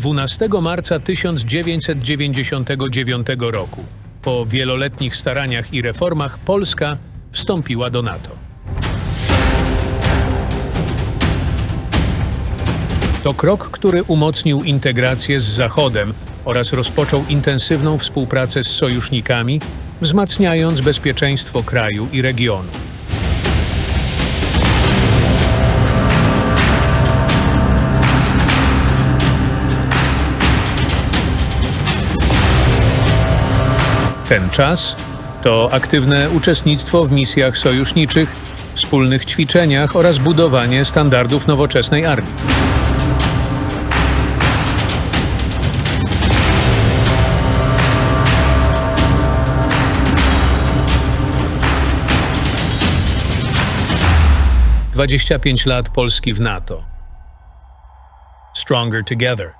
12 marca 1999 roku, po wieloletnich staraniach i reformach, Polska wstąpiła do NATO. To krok, który umocnił integrację z Zachodem oraz rozpoczął intensywną współpracę z sojusznikami, wzmacniając bezpieczeństwo kraju i regionu. Ten czas to aktywne uczestnictwo w misjach sojuszniczych, wspólnych ćwiczeniach oraz budowanie standardów nowoczesnej armii. Dwadzieścia pięć lat Polski w NATO. Stronger Together.